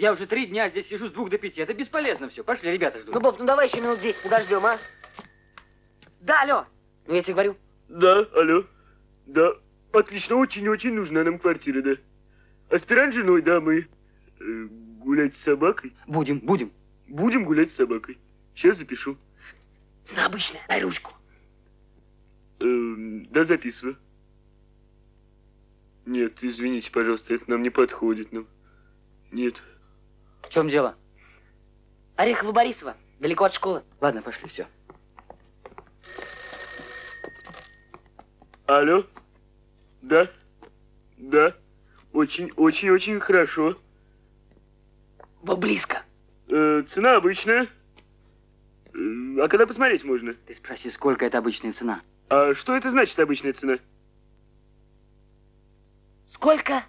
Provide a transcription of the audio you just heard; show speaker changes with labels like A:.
A: Я уже три дня здесь сижу с двух до пяти. Это бесполезно все. Пошли, ребята ждут.
B: Ну, Боб, ну давай еще минут 10 подождем, а? Да, алло. Ну, я тебе говорю.
C: Да, алло. Да, отлично, очень-очень нужна нам квартира, да. Аспирант с женой, да, мы э, гулять с собакой.
A: Будем, будем.
C: Будем гулять с собакой. Сейчас запишу.
B: Цена обычная, дай ручку.
C: Эм, да, записываю. Нет, извините, пожалуйста, это нам не подходит. Нам. Нет.
A: В чем дело?
B: Орехово-Борисово, далеко от школы.
A: Ладно, пошли, все.
C: Алло? Да? Да. Очень-очень-очень хорошо.
B: Бо близко.
C: Э, цена обычная. Э, а когда посмотреть можно?
A: Ты спроси, сколько это обычная цена?
C: А что это значит обычная цена?
B: Сколько?